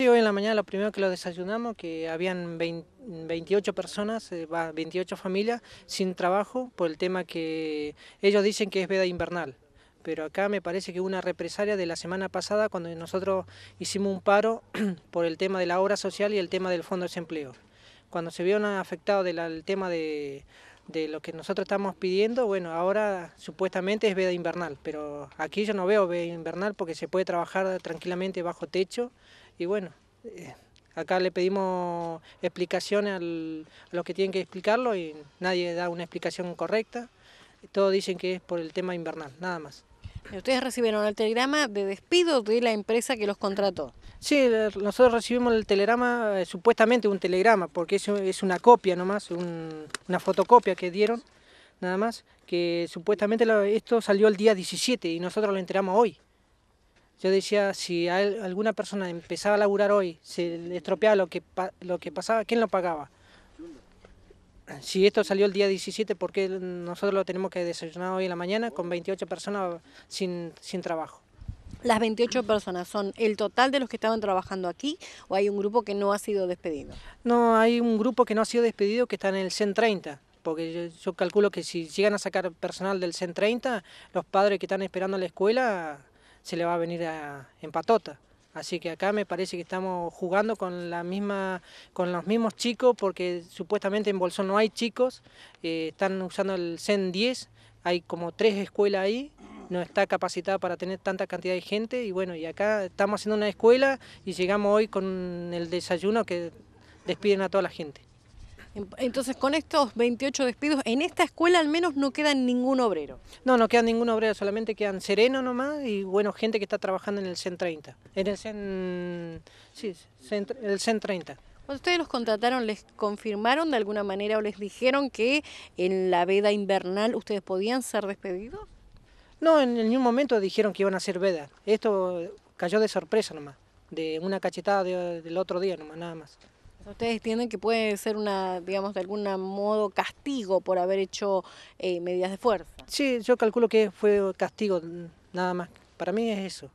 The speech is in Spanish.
Hoy en la mañana lo primero que lo desayunamos, que habían 28 personas, 28 eh, familias sin trabajo por el tema que ellos dicen que es veda invernal. Pero acá me parece que una represalia de la semana pasada cuando nosotros hicimos un paro por el tema de la obra social y el tema del fondo de desempleo. Cuando se vio afectado del tema de, de lo que nosotros estamos pidiendo, bueno, ahora supuestamente es veda invernal, pero aquí yo no veo veda invernal porque se puede trabajar tranquilamente bajo techo y bueno, eh, acá le pedimos explicaciones a los que tienen que explicarlo y nadie da una explicación correcta, todos dicen que es por el tema invernal, nada más. Ustedes recibieron el telegrama de despido de la empresa que los contrató. Sí, nosotros recibimos el telegrama, eh, supuestamente un telegrama, porque es, es una copia nomás, una fotocopia que dieron, nada más, que supuestamente esto salió el día 17 y nosotros lo enteramos hoy. Yo decía, si alguna persona empezaba a laburar hoy, se estropeaba lo que, lo que pasaba, ¿quién lo pagaba? Si esto salió el día 17, ¿por qué nosotros lo tenemos que desayunar hoy en la mañana con 28 personas sin, sin trabajo? ¿Las 28 personas son el total de los que estaban trabajando aquí o hay un grupo que no ha sido despedido? No, hay un grupo que no ha sido despedido que está en el CEN 30, porque yo, calculo que si llegan a sacar personal del CEN 30, los padres que están esperando la escuela se le va a venir a, en patota. Así que acá me parece que estamos jugando con la misma, con los mismos chicos, porque supuestamente en Bolsón no hay chicos, eh, están usando el CEN 10, hay como tres escuelas ahí, no está capacitada para tener tanta cantidad de gente y bueno, y acá estamos haciendo una escuela y llegamos hoy con el desayuno que despiden a toda la gente. Entonces, con estos 28 despidos, en esta escuela al menos no queda ningún obrero. No, no queda ningún obrero, solamente quedan serenos nomás y bueno, gente que está trabajando en el CEN 30. En el CEN, sí, el CEN 30. Cuando ustedes los contrataron, ¿les confirmaron de alguna manera o les dijeron que en la veda invernal ustedes podían ser despedidos? No, en ningún momento dijeron que iban a ser veda. Esto cayó de sorpresa nomás, de una cachetada del otro día nomás, nada más. Ustedes entienden que puede ser una, digamos, de algún modo castigo por haber hecho eh, medidas de fuerza. Sí, yo calculo que fue castigo, nada más. Para mí es eso.